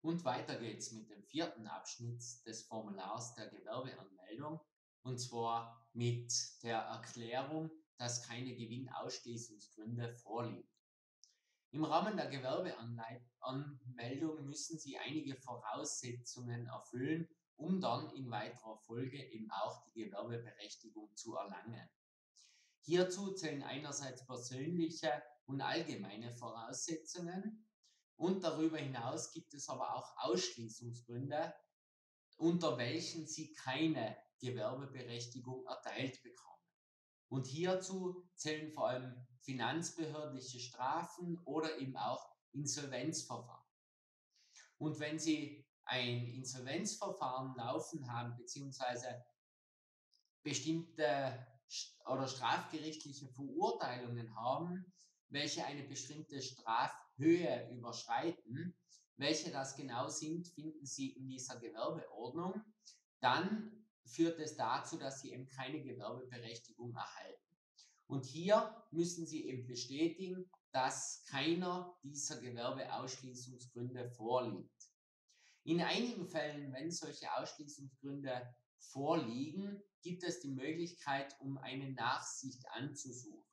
Und weiter geht's mit dem vierten Abschnitt des Formulars der Gewerbeanmeldung und zwar mit der Erklärung, dass keine Gewinnausschließungsgründe vorliegen. Im Rahmen der Gewerbeanmeldung müssen Sie einige Voraussetzungen erfüllen, um dann in weiterer Folge eben auch die Gewerbeberechtigung zu erlangen. Hierzu zählen einerseits persönliche und allgemeine Voraussetzungen und darüber hinaus gibt es aber auch Ausschließungsgründe, unter welchen Sie keine Gewerbeberechtigung erteilt bekommen. Und hierzu zählen vor allem finanzbehördliche Strafen oder eben auch Insolvenzverfahren. Und wenn Sie ein Insolvenzverfahren laufen haben, beziehungsweise bestimmte oder strafgerichtliche Verurteilungen haben, welche eine bestimmte Strafhöhe überschreiten, welche das genau sind, finden Sie in dieser Gewerbeordnung. Dann führt es dazu, dass Sie eben keine Gewerbeberechtigung erhalten. Und hier müssen Sie eben bestätigen, dass keiner dieser Gewerbeausschließungsgründe vorliegt. In einigen Fällen, wenn solche Ausschließungsgründe vorliegen, gibt es die Möglichkeit, um eine Nachsicht anzusuchen.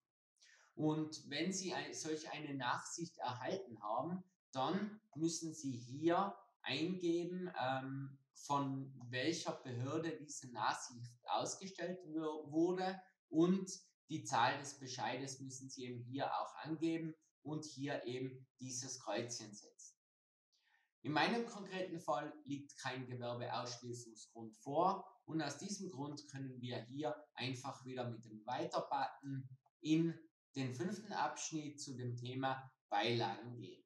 Und wenn Sie solch eine Nachsicht erhalten haben, dann müssen Sie hier eingeben, ähm, von welcher Behörde diese Nachsicht ausgestellt wurde und die Zahl des Bescheides müssen Sie eben hier auch angeben und hier eben dieses Kreuzchen setzen. In meinem konkreten Fall liegt kein Gewerbeausschließungsgrund vor und aus diesem Grund können wir hier einfach wieder mit dem Weiter-Button in den fünften Abschnitt zu dem Thema Beilagen gehen.